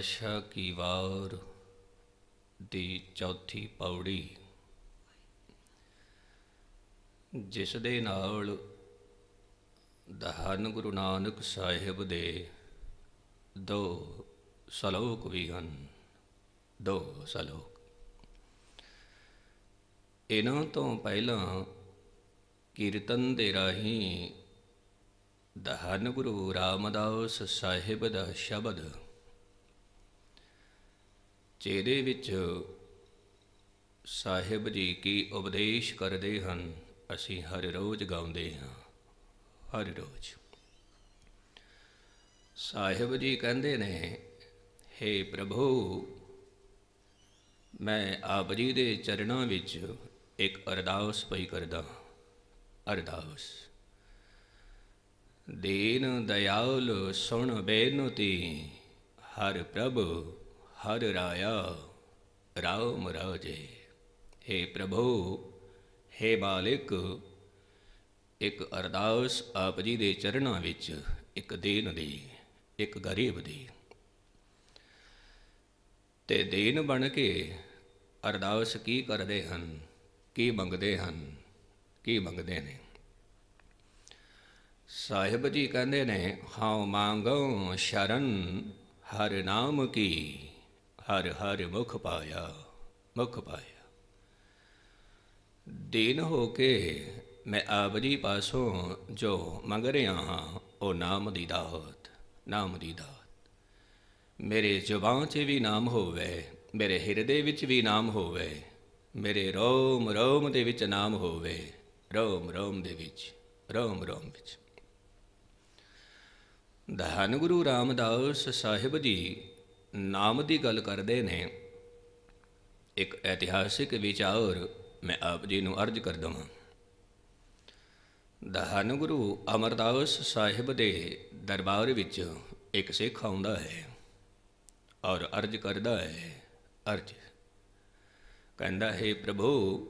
ਪਾਤਸ਼ਾਹ ਕੀ ਵਾਰ ਦੀ ਚੌਥੀ ਪੌੜੀ। ਜਿਸ ਦੇ ਨਾਲ ਦਹਨ ਗੁਰੂ ਨਾਨਕ ਸਾਹਿਬ ਦੇ ਦੋ ਸਲੋਕ ਵੀ ਹਨ। ਦੋ ਸਲੋਕ। ਇਹਨਾਂ ਤੋਂ ਪਹਿਲਾਂ ਕੀਰਤਨ ਦੇ ਰਾਹੀਂ ਦਹਨ ਗੁਰੂ ਰਾਮਦਾਸ ਸਾਹਿਬ ਦਾ ਸ਼ਬਦ ਜਿਹਦੇ ਵਿੱਚ ਸਾਹਿਬ ਜੀ ਕੀ ਉਪਦੇਸ਼ ਕਰਦੇ ਹਨ? ਅਸੀਂ ਹਰ ਰੋਜ਼ ਗਾਉਂਦੇ ਹਾਂ। ਹਰ ਰੋਜ਼। ਸਾਹਿਬ ਜੀ ਕਹਿੰਦੇ ਨੇ हे ਪ੍ਰਭੂ, ਮੈਂ ਆਪ ਜੀ ਦੇ ਚਰਨਾਂ ਵਿੱਚ ਇੱਕ ਅਰਦਾਸ ਪਈ ਕਰਦਾ ਅਰਦਾਸ। ਦੀਨ ਦਇਆਲ ਸੁਣ ਬੇਨਤੀ, ਹਰ ਪ੍ਰਭ ਹਰ ਰਾਇਆ, ਰਾਮ ਰਾਜੇ। हे ਪ੍ਰਭੂ हे ਮਾਲਿਕ, ਇੱਕ ਅਰਦਾਸ ਆਪ ਜੀ ਦੇ ਚਰਨਾਂ ਵਿੱਚ ਇੱਕ ਦੀਨ ਦੀ, ਇੱਕ ਗਰੀਬ ਦੀ। ਤੇ ਦੀਨ ਬਣ ਕੇ ਅਰਦਾਸ ਕੀ ਕਰਦੇ ਹਨ, ਕੀ ਮੰਗਦੇ ਹਨ, ਕੀ ਮੰਗਦੇ ਨੇ? ਸਾਹਿਬ ਜੀ ਕਹਿੰਦੇ ਨੇ, ਹਾਉ ਮੰਗਉ ਸ਼ਰਨ ਹਰ ਨਾਮ ਕੀ ਹਰ ਹਰ ਮੁਖ ਪਾਇਆ ਮੁਖ ਪਾਇਆ। ਦੀਨ ਹੋ ਕੇ ਮੈਂ ਆਪ ਜੀ ਪਾਸੋਂ ਜੋ ਮੰਗ ਰਿਹਾ ਹਾਂ, ਉਹ ਨਾਮ ਦੀ ਦਾਤ, ਨਾਮ ਦੀ ਦਾਤ। ਮੇਰੇ ਜ਼ੁਬਾਨ 'ਚ ਵੀ ਨਾਮ ਹੋਵੇ, ਮੇਰੇ ਹਿਰਦੇ ਵਿੱਚ ਵੀ ਨਾਮ ਹੋਵੇ, ਮੇਰੇ ਰੋਮ ਰੋਮ ਦੇ ਵਿੱਚ ਨਾਮ ਹੋਵੇ, ਰੋਮ ਰੋਮ ਦੇ ਵਿੱਚ, ਰੋਮ ਰੋਮ ਵਿੱਚ। ਧੰਨ ਗੁਰੂ ਰਾਮਦਾਸ ਸਾਹਿਬ ਜੀ ਨਾਮ ਦੀ ਗੱਲ ਕਰਦੇ ਨੇ। ਇੱਕ ਇਤਿਹਾਸਿਕ ਵਿਚਾਰ ਮੈਂ ਆਪ ਜੀ ਨੂੰ ਅਰਜ਼ ਕਰ ਦਵਾਂ। ਦਹਨ ਗੁਰੂ ਅਮਰਦਾਸ ਸਾਹਿਬ ਦੇ ਦਰਬਾਰ ਵਿੱਚ ਇੱਕ ਸਿੱਖ ਆਉਂਦਾ ਹੈ ਔਰ ਅਰਜ਼ ਕਰਦਾ ਹੈ, ਅਰਜ਼। ਕਹਿੰਦਾ ਹੈ, ਪ੍ਰਭੂ,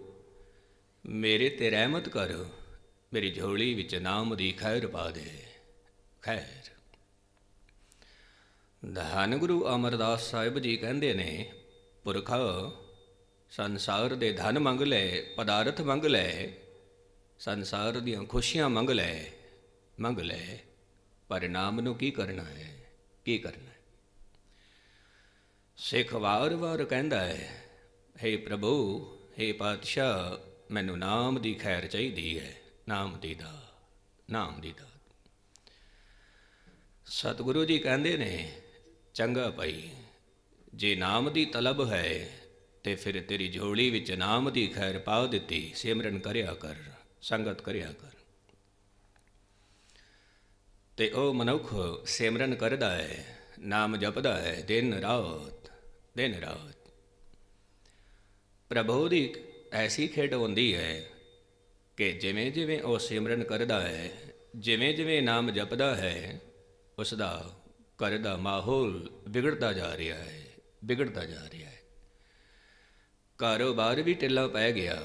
ਮੇਰੇ ਤੇ ਰਹਿਮਤ ਕਰ, ਮੇਰੀ ਝੋਲੀ ਵਿੱਚ ਨਾਮ ਦੀ ਖੈਰ ਪਾ ਦੇ। ਖੈਰ। ਧੰਨ ਗੁਰੂ ਅਮਰਦਾਸ ਸਾਹਿਬ ਜੀ ਕਹਿੰਦੇ ਨੇ, ਪੁਰਖ, ਸੰਸਾਰ ਦੇ ਧਨ ਮੰਗ ਲੈ, ਪਦਾਰਥ ਮੰਗ ਲੈ, ਸੰਸਾਰ ਦੀਆਂ ਖੁਸ਼ੀਆਂ ਮੰਗ ਲੈ ਮੰਗ ਲੈ, ਪਰ ਨਾਮ ਨੂੰ ਕੀ ਕਰਨਾ ਹੈ, ਕੀ ਕਰਨਾ ਹੈ? ਸਿੱਖ ਵਾਰ-ਵਾਰ ਕਹਿੰਦਾ ਹੈ हे ਪ੍ਰਭੂ हे ਪਾਤਸ਼ਾਹ, ਮੈਨੂੰ ਨਾਮ ਦੀ ਖੈਰ ਚਾਹੀਦੀ ਹੈ, ਨਾਮ ਦੀ ਦਾ ਨਾਮ ਦੀ ਦਾ ਸਤਿਗੁਰੂ ਜੀ ਕਹਿੰਦੇ ਨੇ ਚੰਗਾ ਭਾਈ, ਜੇ ਨਾਮ ਦੀ ਤਲਬ ਹੈ, ਤੇ ਫਿਰ ਤੇਰੀ ਝੋਲੀ ਵਿੱਚ ਨਾਮ ਦੀ ਖੈਰ ਪਾ ਦਿੱਤੀ, ਸਿਮਰਨ ਕਰਿਆ ਕਰ, ਸੰਗਤ ਕਰਿਆ ਕਰ। ਤੇ ਉਹ ਮਨੁੱਖ ਸਿਮਰਨ ਕਰਦਾ ਹੈ, ਨਾਮ ਜਪਦਾ ਹੈ, ਦਿਨ ਰਾਤ ਦਿਨ ਰਾਤ। ਪ੍ਰਭੂ ਦੀ ਐਸੀ ਖੇਡ ਹੁੰਦੀ ਹੈ ਕਿ ਜਿਵੇਂ ਜਿਵੇਂ ਉਹ ਸਿਮਰਨ ਕਰਦਾ ਹੈ, ਜਿਵੇਂ ਜਿਵੇਂ ਨਾਮ ਜਪਦਾ ਹੈ ਉਸ ਦਾ ਘਰ ਦਾ ਮਾਹੌਲ ਵਿਗੜਦਾ ਜਾ ਰਿਹਾ ਹੈ, ਵਿਗੜਦਾ ਜਾ ਰਿਹਾ ਹੈ। ਕਾਰੋਬਾਰ ਵੀ ਢਿੱਲਾ ਪੈ ਗਿਆ,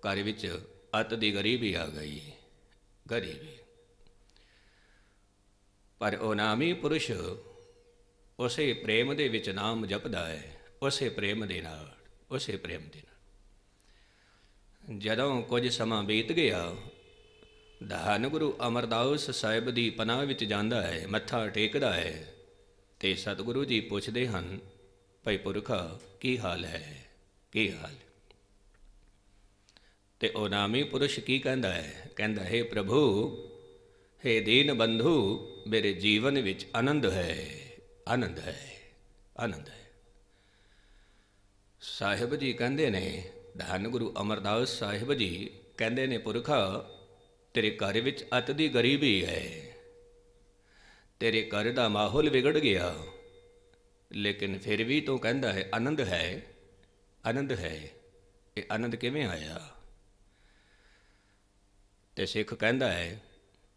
ਘਰ ਵਿੱਚ ਅੱਤ ਦੀ ਗਰੀਬੀ ਆ ਗਈ, ਗਰੀਬੀ। ਪਰ ਉਹ ਨਾਮੀ ਪੁਰਸ਼ ਉਸੇ ਪ੍ਰੇਮ ਦੇ ਵਿੱਚ ਨਾਮ ਜਪਦਾ ਹੈ, ਉਸੇ ਪ੍ਰੇਮ ਦੇ ਨਾਲ, ਉਸੇ ਪ੍ਰੇਮ ਦੇ ਨਾਲ। ਜਦੋਂ ਕੁਝ ਸਮਾਂ ਬੀਤ ਗਿਆ ਧੰਨ ਗੁਰੂ ਅਮਰਦਾਸ ਸਾਹਿਬ ਦੀ ਪਨਾਹ ਵਿੱਚ ਜਾਂਦਾ ਹੈ, ਮੱਥਾ ਟੇਕਦਾ ਹੈ। ਤੇ ਸਤਿਗੁਰੂ ਜੀ ਪੁੱਛਦੇ ਹਨ, ਭਈ ਪੁਰਖਾ, ਕੀ ਹਾਲ ਹੈ? ਕੀ ਹਾਲ? ਤੇ ਉਹ ਨਾਮੀ ਪੁਰਸ਼ ਕੀ ਕਹਿੰਦਾ ਹੈ? ਕਹਿੰਦਾ, ਹੈ ਪ੍ਰਭੂ, ਹੈ ਦੀਨ ਬੰਧੂ, ਮੇਰੇ ਜੀਵਨ ਵਿੱਚ ਆਨੰਦ ਹੈ ਆਨੰਦ ਹੈ ਆਨੰਦ ਹੈ। ਸਾਹਿਬ ਜੀ ਕਹਿੰਦੇ ਨੇ, ਧੰਨ ਗੁਰੂ ਅਮਰਦਾਸ ਸਾਹਿਬ ਜੀ ਕਹਿੰਦੇ ਨੇ, ਪੁਰਖਾ ਤੇਰੇ ਘਰ ਵਿੱਚ ਅਤ ਦੀ ਗਰੀਬੀ ਹੈ। ਤੇਰੇ ਘਰ ਦਾ ਮਾਹੌਲ ਵਿਗੜ ਗਿਆ। ਲੇਕਿਨ ਫਿਰ ਵੀ ਤੂੰ ਕਹਿੰਦਾ ਹੈ, ਆਨੰਦ ਹੈ ਆਨੰਦ ਹੈ। ਇਹ ਆਨੰਦ ਕਿਵੇਂ ਆਇਆ? ਤੇ ਸਿੱਖ ਕਹਿੰਦਾ ਹੈ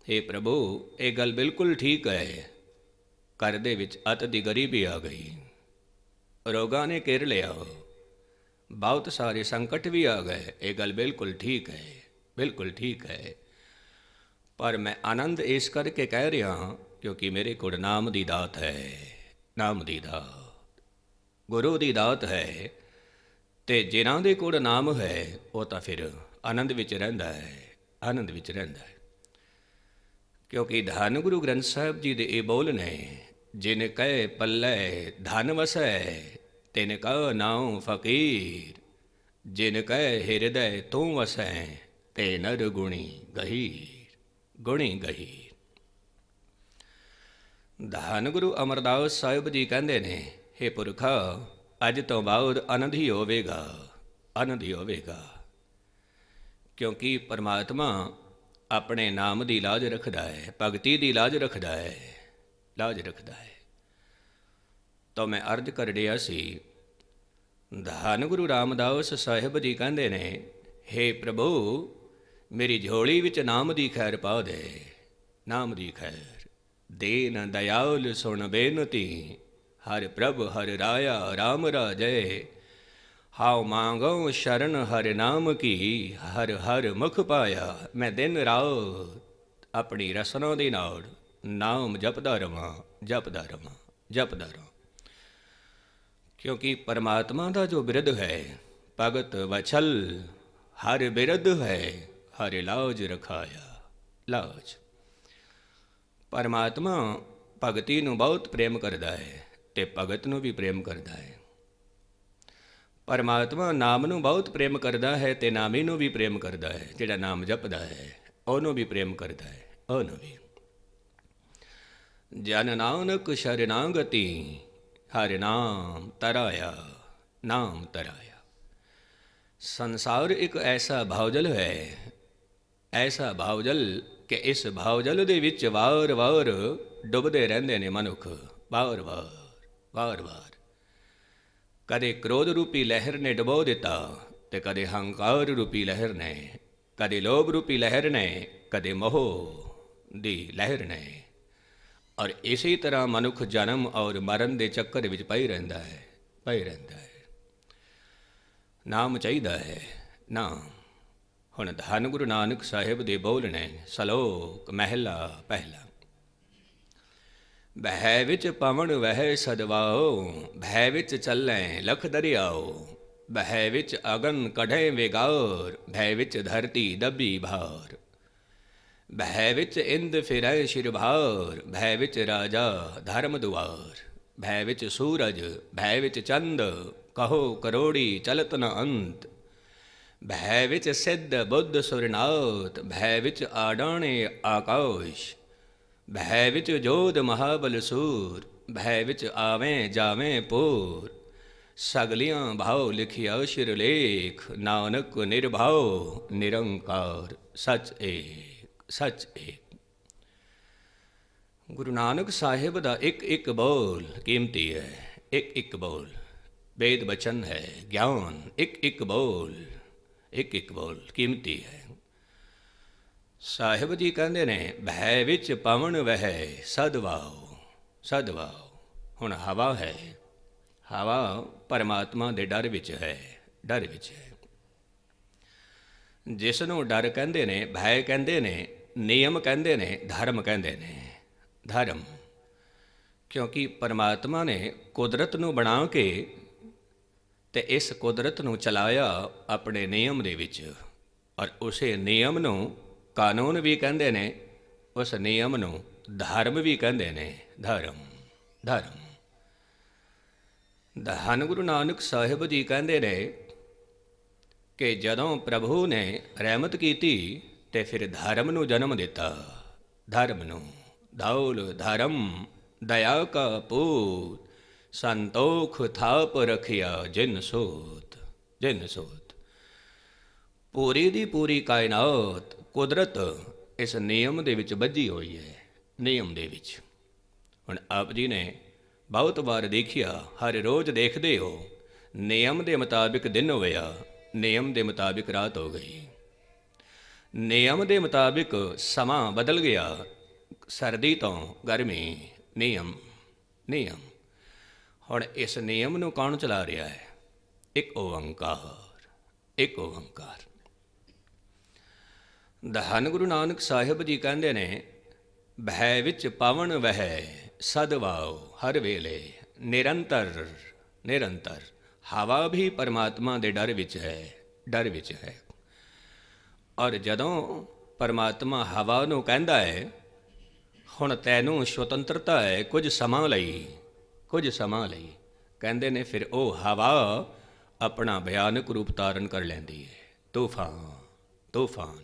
हे ਪ੍ਰਭੂ, ਇਹ ਗੱਲ ਬਿਲਕੁਲ ਠੀਕ ਹੈ। ਘਰ ਦੇ ਵਿੱਚ ਅਤ ਦੀ ਗਰੀਬੀ ਆ ਗਈ। ਰੋਗਾਂ ਨੇ ਘੇਰ ਲਿਆ। ਬਹੁਤ ਸਾਰੇ ਸੰਕਟ ਵੀ ਆ ਗਏ। ਇਹ ਗੱਲ ਬਿਲਕੁਲ ਠੀਕ ਹੈ, ਬਿਲਕੁਲ ਠੀਕ ਹੈ। ਪਰ ਮੈਂ ਆਨੰਦ ਇਸ ਕਰਕੇ ਕਹਿ ਰਿਹਾ ਹਾਂ, ਕਿਉਂਕਿ ਮੇਰੇ ਕੋਲ ਨਾਮ ਦੀ ਦਾਤ ਹੈ, ਨਾਮ ਦੀ ਦਾਤ, ਗੁਰੂ ਦੀ ਦਾਤ ਹੈ, ਤੇ ਜਿਨ੍ਹਾਂ ਦੇ ਕੋਲ ਨਾਮ ਹੈ, ਉਹ ਤਾਂ ਫਿਰ ਆਨੰਦ ਵਿੱਚ ਰਹਿੰਦਾ ਹੈ, ਆਨੰਦ ਵਿੱਚ ਰਹਿੰਦਾ ਹੈ। ਕਿਉਂਕਿ ਧੰਨ ਗੁਰੂ ਗ੍ਰੰਥ ਸਾਹਿਬ ਜੀ ਦੇ ਇਹ ਬੋਲ ਨੇ, ਜਿਨ ਕਹੇ ਪੱਲੇ ਧਨ ਵਸੈ, ਤਿਨ ਕਹ ਨਾਉ ਫਕੀਰ, ਜਿਨ ਕਹੇ ਹਿਰਦੈ ਤੂੰ ਵਸੈ, ਤੇ ਨਰ ਗੁਣੀ ਗਹੀ ਗੁਣੀ ਗਹੀਰ ਧੰਨ ਗੁਰੂ ਅਮਰਦਾਸ ਸਾਹਿਬ ਜੀ ਕਹਿੰਦੇ ਨੇ हे ਪੁਰਖਾ, ਅੱਜ ਤੋਂ ਬਾਅਦ ਆਨੰਦ ਹੀ ਹੋਵੇਗਾ, ਆਨੰਦ ਹੀ ਹੋਵੇਗਾ। ਕਿਉਂਕਿ ਪਰਮਾਤਮਾ ਆਪਣੇ ਨਾਮ ਦੀ ਲਾਜ ਰੱਖਦਾ ਹੈ, ਭਗਤੀ ਦੀ ਲਾਜ ਰੱਖਦਾ ਹੈ, ਲਾਜ ਰੱਖਦਾ ਹੈ। ਤਾਂ ਮੈਂ ਅਰਜ਼ ਕਰ ਰਿਹਾ ਸੀ, ਧੰਨ ਗੁਰੂ ਰਾਮਦਾਸ ਸਾਹਿਬ ਜੀ ਕਹਿੰਦੇ ਨੇ हे ਪ੍ਰਭੂ ਮੇਰੀ ਝੋਲੀ ਵਿੱਚ ਨਾਮ ਦੀ ਖੈਰ ਪਾ ਦੇ, ਨਾਮ ਦੀ ਖੈਰ। ਦੇਨ ਦਇਆਲ ਸੁਣ ਬੇਨਤੀ, ਹਰ ਪ੍ਰਭ ਹਰ ਰਾਇਆ RAM ਰਾਜੈ। ਹਾਉ ਮੰਗੋ ਸ਼ਰਨ ਹਰ ਨਾਮ ਕੀ, ਹਰ ਹਰ ਮੁਖ ਪਾਇਆ, ਮੈਂ ਦਿਨ ਰਾਤ ਆਪਣੀ ਰਸਨਾ ਦੇ ਨਾਲ ਨਾਮ ਜਪਦਾ ਰਵਾਂ ਜਪਦਾ ਰਵਾਂ ਜਪਦਾ ਰਵਾਂ। ਕਿਉਂਕਿ ਪਰਮਾਤਮਾ ਦਾ ਜੋ ਬਿਰਧ ਹੈ, ਭਗਤ ਵਛਲ ਹਰ ਬਿਰਧ ਹੈ ਹਰਿ ਲਾਜ ਰਖਾਇਆ, ਲਾਜ। ਪਰਮਾਤਮਾ ਭਗਤੀ ਨੂੰ ਬਹੁਤ ਪ੍ਰੇਮ ਕਰਦਾ ਹੈ ਤੇ ਭਗਤ ਨੂੰ ਵੀ ਪ੍ਰੇਮ ਕਰਦਾ ਹੈ। ਪਰਮਾਤਮਾ ਨਾਮ ਨੂੰ ਬਹੁਤ ਪ੍ਰੇਮ ਕਰਦਾ ਹੈ ਤੇ ਨਾਮੀ ਨੂੰ ਵੀ ਪ੍ਰੇਮ ਕਰਦਾ ਹੈ, ਜਿਹੜਾ ਨਾਮ ਜਪਦਾ ਹੈ, ਉਹਨੂੰ ਵੀ ਪ੍ਰੇਮ ਕਰਦਾ ਹੈ, ਉਹਨੂੰ ਵੀ। ਜਨ ਨਾਨਕ ਸ਼ਰਨਾਗਤੀ ਹਰਿ ਨਾਮ ਤਰਾਇਆ ਨਾਮ ਤਰਾਇਆ। ਸੰਸਾਰ ਇੱਕ ਐਸਾ ਭਾਵਜਲ ਹੈ ਐਸਾ ਭਾਵਜਲ ਕਿ ਇਸ ਭਾਵਜਲ ਦੇ ਵਿੱਚ ਵਾਰ-ਵਾਰ ਡੁੱਬਦੇ ਰਹਿੰਦੇ ਨੇ ਮਨੁੱਖ। ਵਾਰ-ਵਾਰ ਵਾਰ-ਵਾਰ ਕਦੇ ਕ੍ਰੋਧ ਰੂਪੀ ਲਹਿਰ ਨੇ ਡੁਬੋ ਦਿੱਤਾ ਤੇ ਕਦੇ ਹੰਕਾਰ ਰੂਪੀ ਲਹਿਰ ਨੇ, ਕਦੇ ਲੋਭ ਰੂਪੀ ਲਹਿਰ ਨੇ, ਕਦੇ ਮੋਹ ਦੀ ਲਹਿਰ ਨੇ। ਔਰ ਇਸੇ ਤਰ੍ਹਾਂ ਮਨੁੱਖ ਜਨਮ ਔਰ ਮਰਨ ਦੇ ਚੱਕਰ ਵਿੱਚ ਪਈ ਰਹਿੰਦਾ ਹੈ, ਪਈ ਰਹਿੰਦਾ ਹੈ। ਨਾਮ ਚਾਹੀਦਾ ਹੈ, ਨਾਮ। ਹੁਣ ਧੰਨ ਗੁਰੂ ਨਾਨਕ ਸਾਹਿਬ ਦੇ ਬੋਲਣੇ ਸਲੋਕ ਮਹਿਲਾ ਪਹਿਲਾ। ਬਹਿ ਵਿੱਚ ਪਵਨ ਵਹਿ ਸਦਵਾਓ ਭੈ ਵਿੱਚ ਚੱਲੈ ਲਖ ਦਰਿਆਓ ਬਹਿ ਵਿੱਚ ਅਗਨ ਕਢੇ ਵਿਗਾਰ ਭੈ ਵਿੱਚ ਧਰਤੀ ਦਬੀ ਭਾਰ ਭੈ ਵਿੱਚ ਇੰਦ ਫਿਰੈ ਸ਼ਿਰਭਾਰ ਭੈ ਵਿੱਚ ਰਾਜਾ ਧਰਮ ਦੁਆਰ। ਭੈ ਵਿੱਚ ਸੂਰਜ ਭੈ ਵਿੱਚ ਚੰਦ, ਕਹੋ ਕਰੋੜੀ ਚਲਤ ਨ ਅੰਤ। ਭੈ ਵਿੱਚ ਸਿੱਧ ਬੁੱਧ ਸੁਰਨਾਥ, ਭੈ ਵਿੱਚ ਆਡਾਣੇ ਆਕਾਸ਼, ਭੈ ਵਿੱਚ ਜੋਧ ਮਹਾਬਲ ਸੂਰ, ਭੈ ਵਿੱਚ ਆਵੇਂ ਜਾਵੇਂ ਪੂਰ ਸਗਲੀਆਂ ਭਾਉ ਲਿਖਿਆ ਸ਼ਿਰ ਲੇਖ, ਨਾਨਕ ਨਿਰਭਉ ਨਿਰੰਕਾਰ, ਸਚ ਏਕ ਸਚ ਏਕ। ਗੁਰੂ ਨਾਨਕ ਸਾਹਿਬ ਦਾ ਇੱਕ ਇੱਕ ਬੋਲ ਕੀਮਤੀ ਹੈ, ਇੱਕ ਇੱਕ ਬੋਲ। ਵੇਦ ਬਚਨ ਹੈ, ਗਿਆਨ ਇੱਕ ਇੱਕ ਬੋਲ। ਇੱਕ ਇੱਕ ਬੋਲ ਕੀਮਤੀ ਹੈ। ਸਾਹਿਬ ਜੀ ਕਹਿੰਦੇ ਨੇ, ਭੈ ਵਿੱਚ ਪਵਨ ਵਹਿ ਸਦਵਾਓ ਸਦਵਾਓ ਹੁਣ ਹਵਾ ਹੈ। ਹਵਾ ਪਰਮਾਤਮਾ ਦੇ ਡਰ ਵਿੱਚ ਹੈ, ਡਰ ਵਿੱਚ ਹੈ। ਜਿਸ ਨੂੰ ਡਰ ਕਹਿੰਦੇ ਨੇ, ਭੈ ਕਹਿੰਦੇ ਨੇ, ਨਿਯਮ ਕਹਿੰਦੇ ਨੇ, ਧਰਮ ਕਹਿੰਦੇ ਨੇ, ਧਰਮ। ਕਿਉਂਕਿ ਪਰਮਾਤਮਾ ਨੇ ਕੁਦਰਤ ਨੂੰ ਬਣਾ ਕੇ ਤੇ ਇਸ ਕੁਦਰਤ ਨੂੰ ਚਲਾਇਆ ਆਪਣੇ ਨਿਯਮ ਦੇ ਵਿੱਚ। ਔਰ ਉਸੇ ਨਿਯਮ ਨੂੰ ਕਾਨੂੰਨ ਵੀ ਕਹਿੰਦੇ ਨੇ, ਉਸ ਨਿਯਮ ਨੂੰ ਧਰਮ ਵੀ ਕਹਿੰਦੇ ਨੇ। ਧਰਮ ਧਰਮ। ਧੰਨ ਗੁਰੂ ਨਾਨਕ ਸਾਹਿਬ ਜੀ ਕਹਿੰਦੇ ਨੇ ਕਿ ਜਦੋਂ ਪ੍ਰਭੂ ਨੇ ਰਹਿਮਤ ਕੀਤੀ ਤੇ ਫਿਰ ਧਰਮ ਨੂੰ ਜਨਮ ਦਿੱਤਾ। ਧਰਮ ਨੂੰ, ਦੌਲ, ਧਰਮ, ਦਇਆ ਕਾ ਪੂਤ। ਸੰਤੋਖ ਥਾਪ ਰਖਿਆ ਜਿਨ ਸੋਤ ਜਿਨ ਸੋਤ। ਪੂਰੀ ਦੀ ਪੂਰੀ ਕਾਇਨਾਤ ਕੁਦਰਤ ਇਸ ਨਿਯਮ ਦੇ ਵਿੱਚ ਬੱਝੀ ਹੋਈ ਹੈ, ਨਿਯਮ ਦੇ ਵਿੱਚ। ਹੁਣ ਆਪ ਜੀ ਨੇ ਬਹੁਤ ਵਾਰ ਦੇਖਿਆ, ਹਰ ਰੋਜ਼ ਦੇਖਦੇ ਹੋ, ਨਿਯਮ ਦੇ ਮੁਤਾਬਿਕ ਦਿਨ ਹੋਇਆ, ਨਿਯਮ ਦੇ ਮੁਤਾਬਿਕ ਰਾਤ ਹੋ ਗਈ। ਨਿਯਮ ਦੇ ਮੁਤਾਬਿਕ ਸਮਾਂ ਬਦਲ ਗਿਆ, ਸਰਦੀ ਤੋਂ ਗਰਮੀ, ਨਿਯਮ ਨਿਯਮ। ਹੁਣ ਇਸ ਨਿਯਮ ਨੂੰ ਕੌਣ ਚਲਾ ਰਿਹਾ ਹੈ? ਇੱਕ ਓੰਕਾਰ ਇੱਕ ਓੰਕਾਰ। ਦਹਨ ਗੁਰੂ ਨਾਨਕ ਸਾਹਿਬ ਜੀ ਕਹਿੰਦੇ ਨੇ, ਭੈ ਵਿੱਚ ਪਵਨ ਵਹਿ ਸਦਵਾਉ ਹਰ ਵੇਲੇ, ਨਿਰੰਤਰ ਨਿਰੰਤਰ। ਹਵਾ ਵੀ ਪਰਮਾਤਮਾ ਦੇ ਡਰ ਵਿੱਚ ਹੈ, ਡਰ ਵਿੱਚ ਹੈ। ਔਰ ਜਦੋਂ ਪਰਮਾਤਮਾ ਹਵਾ ਨੂੰ ਕਹਿੰਦਾ ਹੈ, ਹੁਣ ਤੈਨੂੰ ਸੁਤੰਤਰਤਾ ਹੈ ਕੁਝ ਸਮਾਂ ਲਈ ਕੁਝ ਸਮਾਂ ਲਈ ਕਹਿੰਦੇ ਨੇ, ਫਿਰ ਉਹ ਹਵਾ ਆਪਣਾ ਭਿਆਨਕ ਰੂਪ ਧਾਰਨ ਕਰ ਲੈਂਦੀ ਹੈ ਤੂਫਾਨ ਤੂਫਾਨ।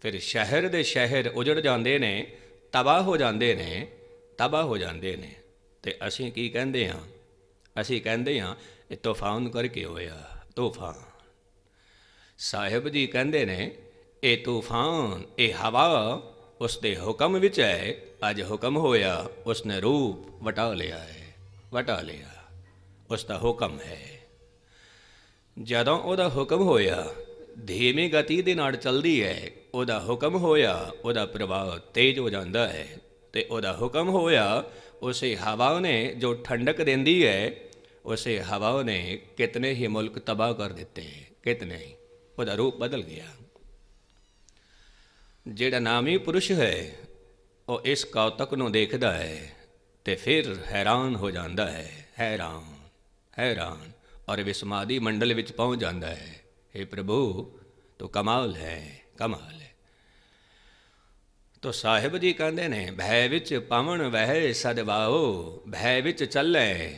ਫਿਰ ਸ਼ਹਿਰ ਦੇ ਸ਼ਹਿਰ ਉਜੜ ਜਾਂਦੇ ਨੇ, ਤਬਾਹ ਹੋ ਜਾਂਦੇ ਨੇ, ਤਬਾਹ ਹੋ ਜਾਂਦੇ ਨੇ। ਤੇ ਅਸੀਂ ਕੀ ਕਹਿੰਦੇ ਹਾਂ? ਅਸੀਂ ਕਹਿੰਦੇ ਹਾਂ, ਇਹ ਤੂਫਾਨ ਕਰਕੇ ਹੋਇਆ, ਤੂਫਾਨ। ਸਾਹਿਬ ਜੀ ਕਹਿੰਦੇ ਨੇ, ਇਹ ਤੂਫਾਨ, ਇਹ ਹਵਾ ਉਸ ਦੇ ਹੁਕਮ ਵਿੱਚ ਹੈ, ਅੱਜ ਹੁਕਮ ਹੋਇਆ, ਉਸਨੇ ਰੂਪ ਵਟਾ ਲਿਆ ਹੈ ਵਟਾ ਲਿਆ। ਉਸ ਦਾ ਹੁਕਮ ਹੈ। ਜਦੋਂ ਉਹਦਾ ਹੁਕਮ ਹੋਇਆ, ਧੀਮੀ ਗਤੀ ਦੇ ਨਾਲ ਚੱਲਦੀ ਹੈ, ਉਹਦਾ ਹੁਕਮ ਹੋਇਆ, ਉਹਦਾ ਪ੍ਰਭਾਵ ਤੇਜ਼ ਹੋ ਜਾਂਦਾ ਹੈ ਤੇ ਉਹਦਾ ਹੁਕਮ ਹੋਇਆ, ਉਸੇ ਹਵਾ ਨੇ ਜੋ ਠੰਡਕ ਦਿੰਦੀ ਹੈ, ਉਸੇ ਹਵਾ ਨੇ ਕਿਤਨੇ ਹੀ ਮੁਲਕ ਤਬਾਹ ਕਰ ਦਿੱਤੇ, ਕਿਤਨੇ ਹੀ, ਉਹਦਾ ਰੂਪ ਬਦਲ ਗਿਆ। ਜਿਹੜਾ ਨਾਮੀ ਪੁਰਸ਼ ਹੈ, ਉਹ ਇਸ ਕੌਤਕ ਨੂੰ ਦੇਖਦਾ ਹੈ। ਤੇ ਫਿਰ ਹੈਰਾਨ ਹੋ ਜਾਂਦਾ ਹੈ, ਹੈਰਾਨ ਹੈਰਾਨ ਔਰ ਵਿਸਮਾਦੀ ਮੰਡਲ ਵਿੱਚ ਪਹੁੰਚ ਜਾਂਦਾ ਹੈ। हे ਪ੍ਰਭੂ, ਤੋ ਕਮਾਲ ਹੈ ਕਮਾਲ ਹੈ। ਤੋ ਸਾਹਿਬ ਜੀ ਕਹਿੰਦੇ ਨੇ, ਭੈ ਵਿੱਚ ਪਵਨ ਵਹਿ ਸਦਵਾਓ ਭੈ ਵਿੱਚ ਚੱਲੇ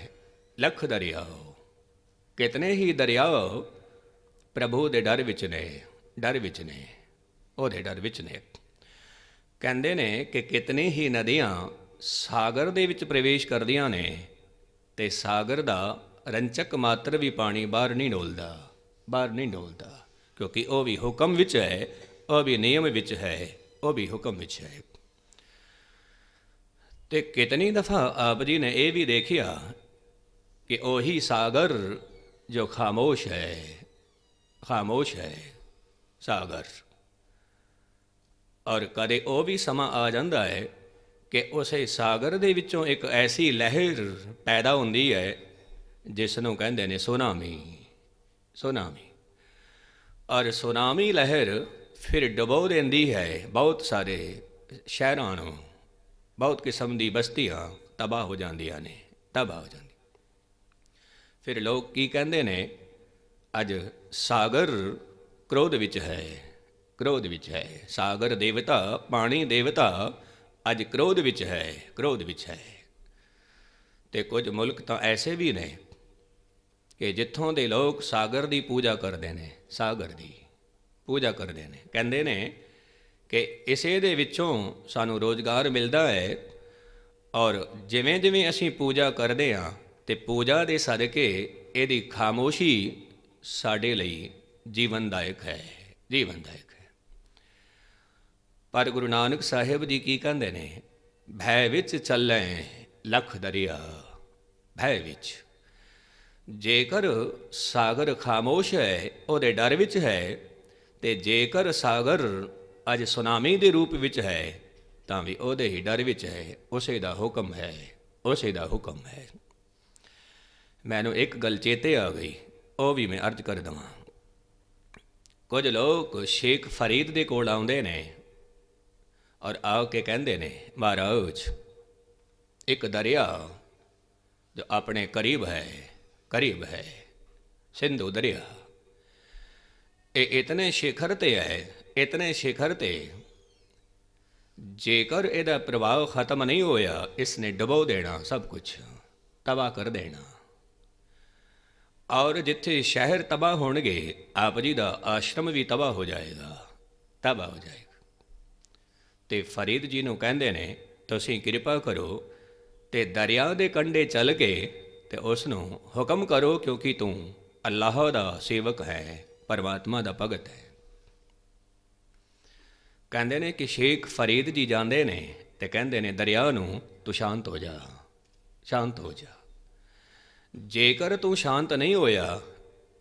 ਲਖ ਦਰਿਆਓ। ਕਿਤਨੇ ਹੀ ਦਰਿਆਓ ਪ੍ਰਭੂ ਦੇ ਡਰ ਵਿੱਚ ਨੇ, ਡਰ ਵਿੱਚ ਨੇ, ਉਹਦੇ ਡਰ ਵਿੱਚ ਨੇ। ਕਹਿੰਦੇ ਨੇ ਕਿ ਕਿਤਨੀ ਹੀ ਨਦੀਆਂ ਸਾਗਰ ਦੇ ਵਿੱਚ ਪ੍ਰਵੇਸ਼ ਕਰਦੀਆਂ ਨੇ ਤੇ ਸਾਗਰ ਦਾ ਰੰਚਕ ਮਾਤਰ ਵੀ ਪਾਣੀ ਬਾਹਰ ਨਹੀਂ ਡੋਲਦਾ, ਬਾਹਰ ਨਹੀਂ ਡੋਲਦਾ, ਕਿਉਂਕਿ ਉਹ ਵੀ ਹੁਕਮ ਵਿੱਚ ਹੈ, ਉਹ ਵੀ ਨਿਯਮ ਵਿੱਚ ਹੈ, ਉਹ ਵੀ ਹੁਕਮ ਵਿੱਚ ਹੈ। ਤੇ ਕਿਤਨੀ ਦਫਾ ਆਪ ਜੀ ਨੇ ਇਹ ਵੀ ਦੇਖਿਆ ਕਿ ਉਹੀ ਸਾਗਰ ਜੋ ਖਾਮੋਸ਼ ਹੈ ਖਾਮੋਸ਼ ਹੈ, ਸਾਗਰ। ਔਰ ਕਦੇ ਉਹ ਵੀ ਸਮਾਂ ਆ ਜਾਂਦਾ ਹੈ ਕਿ ਉਸੇ ਸਾਗਰ ਦੇ ਵਿੱਚੋਂ ਇੱਕ ਐਸੀ ਲਹਿਰ ਪੈਦਾ ਹੁੰਦੀ ਹੈ, ਜਿਸ ਨੂੰ ਕਹਿੰਦੇ ਨੇ ਸੁਨਾਮੀ ਸੁਨਾਮੀ। ਔਰ ਸੁਨਾਮੀ ਲਹਿਰ ਫਿਰ ਡਬੋ ਦਿੰਦੀ ਹੈ ਬਹੁਤ ਸਾਰੇ ਸ਼ਹਿਰਾਂ ਨੂੰ, ਬਹੁਤ ਕਿਸਮ ਦੀ ਬਸਤੀਆਂ ਤਬਾਹ ਹੋ ਜਾਂਦੀਆਂ ਨੇ, ਤਬਾਹ ਹੋ ਜਾਂਦੀ ਫਿਰ ਲੋਕ ਕੀ ਕਹਿੰਦੇ ਨੇ, ਅੱਜ ਸਾਗਰ ਕ੍ਰੋਧ ਵਿੱਚ ਹੈ, ਕ੍ਰੋਧ ਵਿੱਚ ਹੈ, ਸਾਗਰ ਦੇਵਤਾ, ਪਾਣੀ ਦੇਵਤਾ ਅੱਜ ਕ੍ਰੋਧ ਵਿੱਚ ਹੈ, ਕ੍ਰੋਧ ਵਿੱਚ ਹੈ। ਤੇ ਕੁਝ ਮੁਲਕ ਤਾਂ ਐਸੇ ਵੀ ਨੇ ਕਿ ਜਿੱਥੋਂ ਦੇ ਲੋਕ ਸਾਗਰ ਦੀ ਪੂਜਾ ਕਰਦੇ ਨੇ, ਸਾਗਰ ਦੀ ਪੂਜਾ ਕਰਦੇ ਨੇ। ਕਹਿੰਦੇ ਨੇ ਕਿ ਇਸੇ ਦੇ ਵਿੱਚੋਂ ਸਾਨੂੰ ਰੋਜ਼ਗਾਰ ਮਿਲਦਾ ਹੈ ਔਰ ਜਿਵੇਂ ਜਿਵੇਂ ਅਸੀਂ ਪੂਜਾ ਕਰਦੇ ਹਾਂ ਤੇ ਪੂਜਾ ਦੇ ਸਦਕੇ ਇਹਦੀ ਖਾਮੋਸ਼ੀ ਸਾਡੇ ਲਈ ਜੀਵਨਦਾਇਕ ਹੈ, ਜੀਵਨਦਾਇਕ। ਪਰ ਗੁਰੂ ਨਾਨਕ ਸਾਹਿਬ ਜੀ ਕੀ ਕਹਿੰਦੇ ਨੇ? ਭੈ ਵਿੱਚ ਚੱਲੇ ਲਖ ਦਰਿਆ, ਭੈ ਵਿੱਚ। ਜੇਕਰ ਸਾਗਰ ਖਾਮੋਸ਼ ਹੈ, ਉਹਦੇ ਡਰ ਵਿੱਚ ਹੈ, ਤੇ ਜੇਕਰ ਸਾਗਰ ਅੱਜ ਸੁਨਾਮੀ ਦੇ ਰੂਪ ਵਿੱਚ ਹੈ, ਤਾਂ ਵੀ ਉਹਦੇ ਹੀ ਡਰ ਵਿੱਚ ਹੈ, ਉਸੇ ਦਾ ਹੁਕਮ ਹੈ, ਉਸੇ ਦਾ ਹੁਕਮ ਹੈ। ਮੈਨੂੰ ਇੱਕ ਗੱਲ ਚੇਤੇ ਆ ਗਈ, ਉਹ ਵੀ ਮੈਂ ਅਰਜ਼ ਕਰ ਦਵਾਂ। ਕੁਝ ਲੋਕ ਸ਼ੇਖ ਫਰੀਦ ਦੇ ਕੋਲ ਆਉਂਦੇ ਨੇ ਔਰ ਆ ਕੇ ਕਹਿੰਦੇ ਨੇ, ਮਹਾਰਾਜ, ਇੱਕ ਦਰਿਆ ਜੋ ਆਪਣੇ ਕਰੀਬ ਹੈ ਕਰੀਬ ਹੈ, ਸਿੰਧੂ ਦਰਿਆ। ਇਹ ਇਤਨੇ ਸ਼ਿਖਰ ਤੇ ਹੈ, ਇਤਨੇ ਸ਼ਿਖਰ ਤੇ। ਜੇਕਰ ਇਹਦਾ ਪ੍ਰਭਾਵ ਖਤਮ ਨਹੀਂ ਹੋਇਆ ਇਸ ਨੇ ਡਬੋ ਦੇਣਾ ਸਭ ਕੁਝ ਤਬਾਹ ਕਰ ਦੇਣਾ। ਔਰ ਜਿੱਥੇ ਸ਼ਹਿਰ ਤਬਾਹ ਹੋਣਗੇ, ਆਪ ਜੀ ਦਾ ਆਸ਼ਰਮ ਵੀ ਤਬਾਹ ਹੋ ਜਾਏਗਾ, ਤਬਾਹ ਹੋ ਜਾਏਗਾ। ਤੇ ਫਰੀਦ ਜੀ ਨੂੰ ਕਹਿੰਦੇ ਨੇ, ਤੁਸੀਂ ਕਿਰਪਾ ਕਰੋ ਤੇ ਦਰਿਆ ਦੇ ਕੰਢੇ ਚੱਲ ਕੇ ਤੇ ਉਸ ਨੂੰ ਹੁਕਮ ਕਰੋ ਕਿਉਂਕਿ ਤੂੰ ਅੱਲਾਹ ਦਾ ਸੇਵਕ ਹੈ, ਪਰਮਾਤਮਾ ਦਾ ਭਗਤ ਹੈ। ਕਹਿੰਦੇ ਨੇ ਕਿ ਸ਼ੇਖ ਫਰੀਦ ਜੀ ਜਾਂਦੇ ਨੇ ਤੇ ਕਹਿੰਦੇ ਨੇ, ਦਰਿਆ ਨੂੰ ਤੂੰ ਸ਼ਾਂਤ ਹੋ ਜਾ, ਸ਼ਾਂਤ ਹੋ ਜਾ। ਜੇਕਰ ਤੂੰ ਸ਼ਾਂਤ ਨਹੀਂ ਹੋਇਆ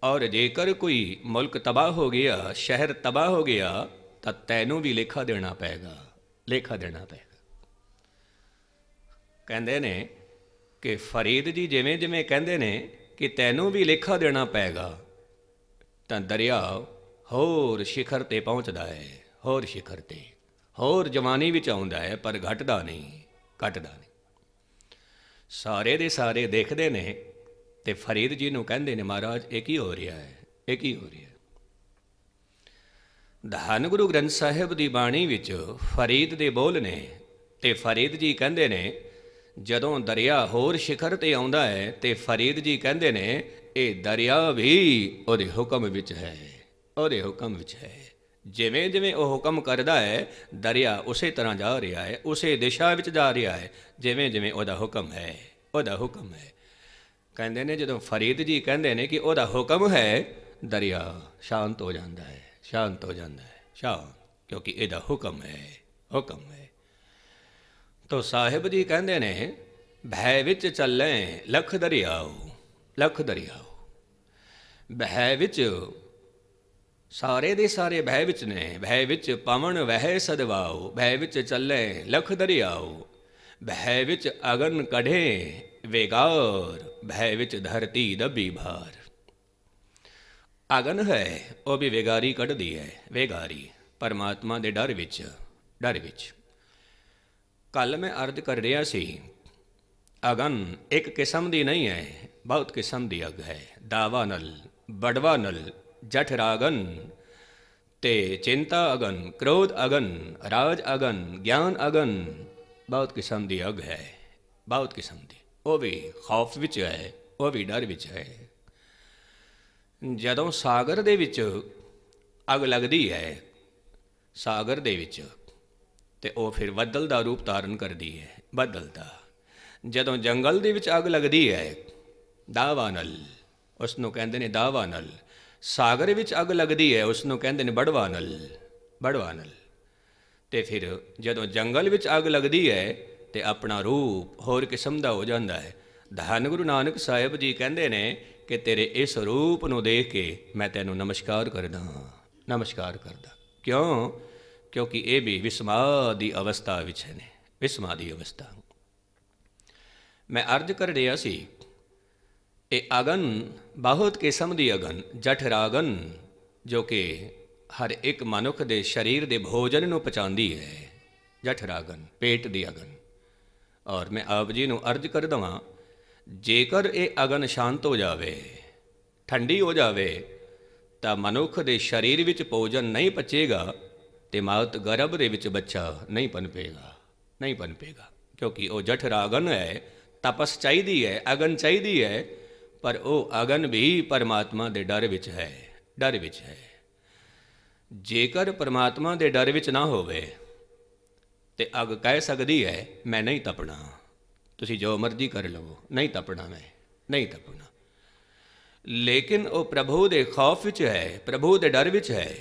ਔਰ ਜੇਕਰ ਕੋਈ ਮੁਲਕ ਤਬਾਹ ਹੋ ਗਿਆ, ਸ਼ਹਿਰ ਤਬਾਹ ਹੋ ਗਿਆ, ਤਾਂ ਤੈਨੂੰ ਵੀ ਲੇਖਾ ਦੇਣਾ ਪਏਗਾ। ਲੇਖਾ ਦੇਣਾ ਪਏਗਾ। ਕਹਿੰਦੇ ਨੇ ਕਿ ਫਰੀਦ ਜੀ ਜਿਵੇਂ ਜਿਵੇਂ ਕਹਿੰਦੇ ਨੇ ਕਿ ਤੈਨੂੰ ਵੀ ਲੇਖਾ ਦੇਣਾ ਪਏਗਾ, ਤਾਂ ਦਰਿਆ ਹੋਰ ਸ਼ਿਖਰ ਤੇ ਪਹੁੰਚਦਾ ਹੈ ਹੋਰ ਸ਼ਿਖਰ ਤੇ। ਹੋਰ ਜਵਾਨੀ ਵਿੱਚ ਆਉਂਦਾ ਹੈ ਪਰ ਘਟਦਾ ਨਹੀਂ ਘਟਦਾ ਨਹੀਂ। ਸਾਰੇ ਦੇ ਸਾਰੇ ਦੇਖਦੇ ਨੇ ਤੇ ਫਰੀਦ ਜੀ ਨੂੰ ਕਹਿੰਦੇ ਨੇ, ਮਹਾਰਾਜ, ਇਹ ਕੀ ਹੋ ਰਿਹਾ ਹੈ ਇਹ ਕੀ ਹੋ ਰਿਹਾ ਹੈ ਧੰਨ ਗੁਰੂ ਗ੍ਰੰਥ ਸਾਹਿਬ ਦੀ ਬਾਣੀ ਵਿੱਚ ਫਰੀਦ ਦੇ ਬੋਲ ਨੇ ਤੇ ਫਰੀਦ ਜੀ ਕਹਿੰਦੇ ਨੇ, ਜਦੋਂ ਦਰਿਆ ਹੋਰ ਸ਼ਿਖਰ ਤੇ ਆਉਂਦਾ ਹੈ ਤੇ ਫਰੀਦ ਜੀ ਕਹਿੰਦੇ ਨੇ, ਇਹ ਦਰਿਆ ਵੀ ਉਹਦੇ ਹੁਕਮ ਵਿੱਚ ਹੈ, ਉਹਦੇ ਹੁਕਮ ਵਿੱਚ ਹੈ। ਜਿਵੇਂ ਜਿਵੇਂ ਉਹ ਹੁਕਮ ਕਰਦਾ ਹੈ, ਦਰਿਆ ਉਸੇ ਤਰ੍ਹਾਂ ਜਾ ਰਿਹਾ ਹੈ, ਉਸੇ ਦਿਸ਼ਾ ਵਿੱਚ ਜਾ ਰਿਹਾ ਹੈ, ਜਿਵੇਂ ਜਿਵੇਂ ਉਹਦਾ ਹੁਕਮ ਹੈ, ਉਹਦਾ ਹੁਕਮ ਹੈ। ਕਹਿੰਦੇ ਨੇ ਜਦੋਂ ਫਰੀਦ ਜੀ ਕਹਿੰਦੇ ਨੇ ਕਿ ਉਹਦਾ ਹੁਕਮ ਹੈ, ਦਰਿਆ ਸ਼ਾਂਤ ਹੋ ਜਾਂਦਾ ਹੈ। ਸ਼ਾਂਤ ਹੋ ਜਾਂਦਾ ਹੈ ਸ਼ਾਂਤ ਕਿਉਂਕਿ ਇਹਦਾ ਹੁਕਮ ਹੈ ਹੁਕਮ ਹੈ ਤੋ ਸਾਹਿਬ ਜੀ ਕਹਿੰਦੇ ਨੇ ਭੈ ਵਿੱਚ ਚੱਲੇ ਲਖ ਦਰਿਆਉ ਲਖ ਦਰਿਆਉ ਭੈ ਵਿੱਚ ਸਾਰੇ ਦੇ ਸਾਰੇ ਭੈ ਵਿੱਚ ਨੇ ਭੈ ਵਿੱਚ ਪਵਨ ਵਹਿ ਸਦਵਾਉ ਭੈ ਵਿੱਚ ਚੱਲੇ ਲਖ ਦਰਿਆਉ ਭੈ ਵਿੱਚ ਅਗਨ ਕਢੇ ਵੇਗਾਰ ਭੈ ਵਿੱਚ ਧਰਤੀ ਦਬੀ ਭਾਰ ਅਗਨ ਹੈ, ਉਹ ਵੀ ਵੇਗਾਰੀ ਕੱਢਦੀ ਹੈ, ਵੇਗਾਰੀ, ਪਰਮਾਤਮਾ ਦੇ ਡਰ ਵਿੱਚ ਡਰ ਵਿੱਚ। ਕੱਲ ਮੈਂ ਅਰਜ਼ ਕਰ ਰਿਹਾ ਸੀ ਅਗਨ ਇੱਕ ਕਿਸਮ ਦੀ ਨਹੀਂ ਹੈ, ਬਹੁਤ ਕਿਸਮ ਦੀ ਅਗ ਹੈ। ਦਾਵਾ ਨਲ, ਬੜਵਾ ਨਲ, ਜਠ ਰਾਗਨ, ਤੇ ਚਿੰਤਾ ਅਗਨ, ਕ੍ਰੋਧ ਅਗਨ, ਰਾਜ ਅਗਨ, ਗਿਆਨ ਅਗਨ, ਬਹੁਤ ਕਿਸਮ ਦੀ ਅਗ ਹੈ, ਬਹੁਤ ਕਿਸਮ ਦੀ। ਉਹ ਵੀ ਖੌਫ ਵਿੱਚ ਹੈ, ਉਹ ਵੀ ਡਰ ਵਿੱਚ ਹੈ। ਜਦੋਂ ਸਾਗਰ ਦੇ ਵਿੱਚ ਅਗ ਲੱਗਦੀ ਹੈ, ਸਾਗਰ ਦੇ ਵਿੱਚ, ਤੇ ਉਹ ਫਿਰ ਬੱਦਲ ਦਾ ਰੂਪ ਧਾਰਨ ਕਰਦੀ ਹੈ, ਬੱਦਲ ਦਾ। ਜਦੋਂ ਜੰਗਲ ਦੇ ਵਿੱਚ ਅੱਗ ਲੱਗਦੀ ਹੈ ਦਾਵਾਨਲ ਉਸ ਨੂੰ ਕਹਿੰਦੇ ਨੇ ਦਾਵਾਨਲ ਸਾਗਰ ਵਿੱਚ ਅੱਗ ਲੱਗਦੀ ਹੈ ਉਸ ਨੂੰ ਕਹਿੰਦੇ ਨੇ ਬੜਵਾਨਲ ਬੜਵਾਨਲ ਤੇ ਫਿਰ ਜਦੋਂ ਜੰਗਲ ਵਿੱਚ ਅੱਗ ਲੱਗਦੀ ਹੈ, ਤੇ ਆਪਣਾ ਰੂਪ ਹੋਰ ਕਿਸਮ ਦਾ ਹੋ ਜਾਂਦਾ ਹੈ। ਧੰਨ ਗੁਰੂ ਨਾਨਕ ਸਾਹਿਬ ਜੀ ਕਹਿੰਦੇ ਨੇ ਕਿ ਤੇਰੇ ਇਸ ਰੂਪ ਨੂੰ ਦੇਖ ਕੇ ਮੈਂ ਤੈਨੂੰ ਨਮਸਕਾਰ ਕਰਦਾ ਹਾਂ। ਨਮਸਕਾਰ ਕਰਦਾ। ਕਿਉਂ? ਕਿਉਂਕਿ ਇਹ ਵੀ ਵਿਸਮਾ ਦੀ ਅਵਸਥਾ ਵਿੱਚ ਨੇ। ਵਿਸਮਾ ਦੀ ਅਵਸਥਾ। ਮੈਂ ਅਰਜ਼ ਕਰ ਰਿਹਾ ਸੀ, ਇਹ ਅਗਨ ਬਹੁਤ ਕਿਸਮ ਦੀ ਅਗਨ ਜਠ ਰਾਗਨ ਜੋ ਕਿ ਹਰ ਇੱਕ ਮਨੁੱਖ ਦੇ ਸਰੀਰ ਦੇ ਭੋਜਨ ਨੂੰ ਪਚਾਉਂਦੀ ਹੈ। ਜਠ ਰਾਗਨ ਪੇਟ ਦੀ ਅਗਨ। ਔਰ ਮੈਂ ਆਪ ਜੀ ਨੂੰ ਅਰਜ਼ ਕਰ ਦਵਾਂ ਜੇਕਰ ਇਹ ਅਗਨ ਸ਼ਾਂਤ ਹੋ ਜਾਵੇ, ਠੰਡੀ ਹੋ ਜਾਵੇ, ਤਾਂ ਮਨੁੱਖ ਦੇ ਸਰੀਰ ਵਿੱਚ ਭੋਜਨ ਨਹੀਂ ਪਚੇਗਾ ਤੇ ਮਾਤ ਗਰਭ ਦੇ ਵਿੱਚ ਬੱਚਾ ਨਹੀਂ ਪਨਪੇਗਾ ਨਹੀਂ ਪਨਪੇਗਾ। ਕਿਉਂਕਿ ਉਹ ਜਠ ਰਾਗਨ ਹੈ, ਤਪਸ ਚਾਹੀਦੀ ਹੈ, ਅਗਨ ਚਾਹੀਦੀ ਹੈ, ਪਰ ਉਹ ਅਗਨ ਵੀ ਪਰਮਾਤਮਾ ਦੇ ਡਰ ਵਿੱਚ ਹੈ, ਡਰ ਵਿੱਚ ਹੈ। ਜੇਕਰ ਪਰਮਾਤਮਾ ਦੇ ਡਰ ਵਿੱਚ ਨਾ ਹੋਵੇ, ਤੇ ਅਗ ਕਹਿ ਸਕਦੀ ਹੈ, ਮੈਂ ਨਹੀਂ ਤਪਣਾ। ਤੁਸੀਂ ਜੋ ਮਰਜ਼ੀ ਕਰ ਲਵੋ, ਨਹੀਂ ਤਪਣਾ ਮੈਂ, ਨਹੀਂ ਤਪਣਾ ਲੇਕਿਨ ਉਹ ਪ੍ਰਭੂ ਦੇ ਖੌਫ ਵਿੱਚ ਹੈ, ਪ੍ਰਭੂ ਦੇ ਡਰ ਵਿੱਚ ਹੈ।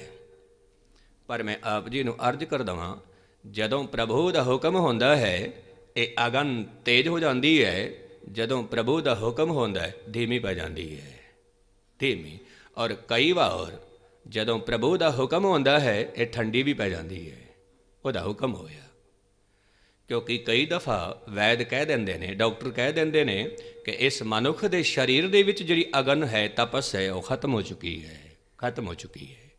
ਪਰ ਮੈਂ ਆਪ ਜੀ ਨੂੰ ਅਰਜ਼ ਕਰ ਦਵਾਂ, ਜਦੋਂ ਪ੍ਰਭੂ ਦਾ ਹੁਕਮ ਹੁੰਦਾ ਹੈ, ਇਹ ਅਗਨ ਤੇਜ਼ ਹੋ ਜਾਂਦੀ ਹੈ, ਜਦੋਂ ਪ੍ਰਭੂ ਦਾ ਹੁਕਮ ਹੁੰਦਾ ਹੈ, ਧੀਮੀ ਪੈ ਜਾਂਦੀ ਹੈ। ਧੀਮੀ ਔਰ ਕਈ ਵਾਰ ਜਦੋਂ ਪ੍ਰਭੂ ਦਾ ਹੁਕਮ ਹੁੰਦਾ ਹੈ, ਇਹ ਠੰਡੀ ਵੀ ਪੈ ਜਾਂਦੀ ਹੈ। ਉਹਦਾ ਹੁਕਮ ਹੋਇਆ। ਕਿਉਂਕਿ ਕਈ ਦਫਾ ਵੈਦ ਕਹਿ ਦਿੰਦੇ ਨੇ, ਡਾਕਟਰ ਕਹਿ ਦਿੰਦੇ ਨੇ ਕਿ ਇਸ ਮਨੁੱਖ ਦੇ ਸਰੀਰ ਦੇ ਵਿੱਚ ਜਿਹੜੀ ਅਗਨ ਹੈ, ਤਪਸ ਹੈ, ਉਹ ਖਤਮ ਹੋ ਚੁੱਕੀ ਹੈ, ਖਤਮ ਹੋ ਚੁੱਕੀ ਹੈ।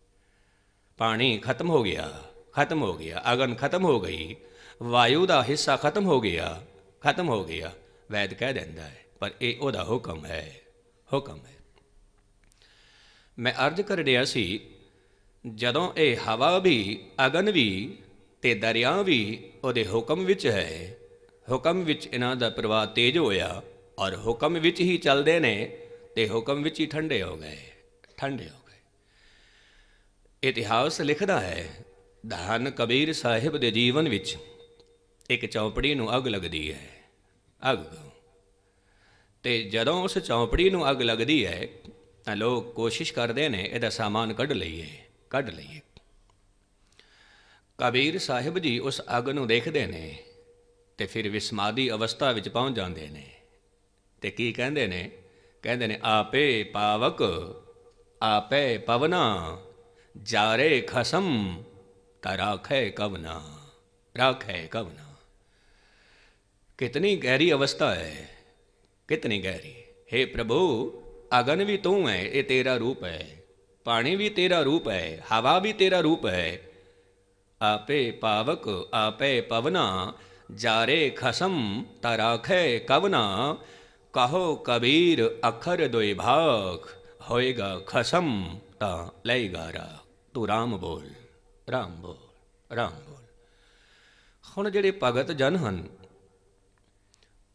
ਪਾਣੀ ਖਤਮ ਹੋ ਗਿਆ, ਖਤਮ ਹੋ ਗਿਆ, ਅਗਨ ਖਤਮ ਹੋ ਗਈ, ਵਾਯੂ ਦਾ ਹਿੱਸਾ ਖਤਮ ਹੋ ਗਿਆ, ਖਤਮ ਹੋ ਗਿਆ, ਵੈਦ ਕਹਿ ਦਿੰਦਾ ਹੈ, ਪਰ ਇਹ ਉਹਦਾ ਹੁਕਮ ਹੈ ਹੁਕਮ ਹੈ। ਮੈਂ ਅਰਜ਼ ਕਰ ਰਿਹਾ ਸੀ, ਜਦੋਂ ਇਹ ਹਵਾ ਵੀ, ਅਗਨ ਵੀ ਤੇ ਦਰਿਆ ਵੀ ਉਹਦੇ ਹੁਕਮ ਵਿੱਚ ਹੈ। ਹੁਕਮ ਵਿੱਚ ਇਹਨਾਂ ਦਾ ਪ੍ਰਵਾਹ ਤੇਜ਼ ਹੋਇਆ ਔਰ ਹੁਕਮ ਵਿੱਚ ਹੀ ਚੱਲਦੇ ਨੇ ਤੇ ਹੁਕਮ ਵਿੱਚ ਹੀ ਠੰਡੇ ਹੋ ਗਏ। ਠੰਡੇ ਹੋ ਗਏ। ਇਤਿਹਾਸ ਲਿਖਦਾ ਹੈ, ਧੰਨ ਕਬੀਰ ਸਾਹਿਬ ਦੇ ਜੀਵਨ ਵਿੱਚ ਇੱਕ ਚੌਪੜੀ ਨੂੰ ਅੱਗ ਲੱਗਦੀ ਹੈ। ਅੱਗ ਤੇ ਜਦੋਂ ਉਸ ਚੌਪੜੀ ਨੂੰ ਅੱਗ ਲੱਗਦੀ ਹੈ ਤਾਂ ਲੋਕ ਕੋਸ਼ਿਸ਼ ਕਰਦੇ ਨੇ ਇਹਦਾ ਸਾਮਾਨ ਕੱਢ ਲਈਏ ਕੱਢ ਲਈਏ। ਕਬੀਰ ਸਾਹਿਬ ਜੀ ਉਸ ਅੱਗ ਨੂੰ ਦੇਖਦੇ ਨੇ ਤੇ ਫਿਰ ਵਿਸਮਾਦੀ ਅਵਸਥਾ ਵਿੱਚ ਪਹੁੰਚ ਜਾਂਦੇ ਨੇ। ਤੇ ਕੀ ਕਹਿੰਦੇ ਨੇ? ਕਹਿੰਦੇ ਨੇ, ਆਪੇ ਪਾਵਕ, ਆਪੇ ਪਵਨਾ, ਜਾਰੇ ਖਸਮ ਤਰਾਖੇ ਕਵਨਾ, ਰਾਖੇ ਕਵਨਾ। ਕਿਤਨੀ ਗਹਿਰੀ ਅਵਸਥਾ ਹੈ, ਕਿਤਨੀ ਗਹਿਰੀ। हे ਪ੍ਰਭੂ, ਅਗਨ ਵੀ ਤੂੰ ਹੈ, ਇਹ ਤੇਰਾ ਰੂਪ ਹੈ, ਪਾਣੀ ਵੀ ਤੇਰਾ ਰੂਪ ਹੈ, ਹਵਾ ਵੀ ਤੇਰਾ ਰੂਪ ਹੈ। ਆਪੇ ਪਾਵਕ, ਆਪੇ ਪਵਨਾ, ਜਾਰੇ ਖਸਮ ਤਰਾਖੇ ਕਵਨਾ, ਕਹੋ ਕਬੀਰ ਅਖਰ ਦੋਇ ਭਾਖ, ਹੋਏਗਾ ਖਸਮ ਤਾਂ ਲਏਗਾ ਰਾ ਤੂੰ ਰਾਮ ਬੋਲ ਰਾਮ ਬੋਲ ਰਾਮ ਬੋਲ। ਹੁਣ ਜਿਹੜੇ ਭਗਤ ਜਨ ਹਨ,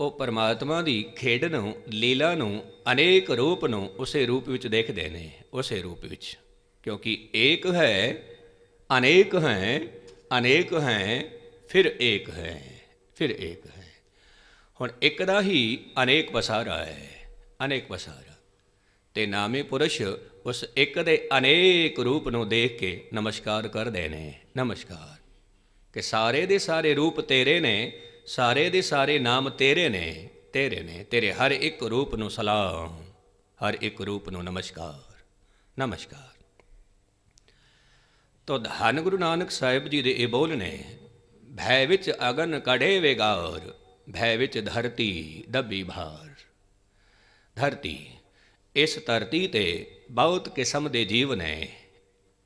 ਉਹ ਪਰਮਾਤਮਾ ਦੀ ਖੇਡ ਨੂੰ, ਲੀਲਾ ਨੂੰ, ਅਨੇਕ ਰੂਪ ਨੂੰ ਉਸੇ ਰੂਪ ਵਿੱਚ ਦੇਖਦੇ ਨੇ, ਉਸੇ ਰੂਪ ਵਿੱਚ। ਕਿਉਂਕਿ ਏਕ ਹੈ ਅਨੇਕ ਹੈ ਅਨੇਕ ਹੈ, ਫਿਰ ਏਕ ਹੈ, ਫਿਰ ਏਕ ਹੈ। ਹੁਣ ਇੱਕ ਦਾ ਹੀ ਅਨੇਕ ਪਸਾਰਾ ਹੈ, ਅਨੇਕ ਪਸਾਰਾ ਤੇ ਨਾਮੇ ਪੁਰਸ਼ ਉਸ ਇੱਕ ਦੇ ਅਨੇਕ ਰੂਪ ਨੂੰ ਦੇਖ ਕੇ ਨਮਸਕਾਰ ਕਰਦੇ ਨੇ, ਨਮਸਕਾਰ। ਕਿ ਸਾਰੇ ਦੇ ਸਾਰੇ ਰੂਪ ਤੇਰੇ ਨੇ, ਸਾਰੇ ਦੇ ਸਾਰੇ ਨਾਮ ਤੇਰੇ ਨੇ ਤੇਰੇ ਨੇ, ਤੇਰੇ ਹਰ ਇੱਕ ਰੂਪ ਨੂੰ ਸਲਾਮ, ਹਰ ਇੱਕ ਰੂਪ ਨੂੰ ਨਮਸਕਾਰ ਨਮਸਕਾਰ। ਤੋ ਧੰਨ ਗੁਰੂ ਨਾਨਕ ਸਾਹਿਬ ਜੀ ਦੇ ਇਹ ਬੋਲ ਨੇ, ਭੈ ਵਿੱਚ ਅਗਨ ਕੜੇ ਵੇਗਾਰ, ਭੈ ਵਿੱਚ ਧਰਤੀ ਦੱਬੀ ਭਾਰ। ਧਰਤੀ, ਇਸ ਧਰਤੀ ਤੇ ਬਹੁਤ ਕਿਸਮ ਦੇ ਜੀਵ ਨੇ,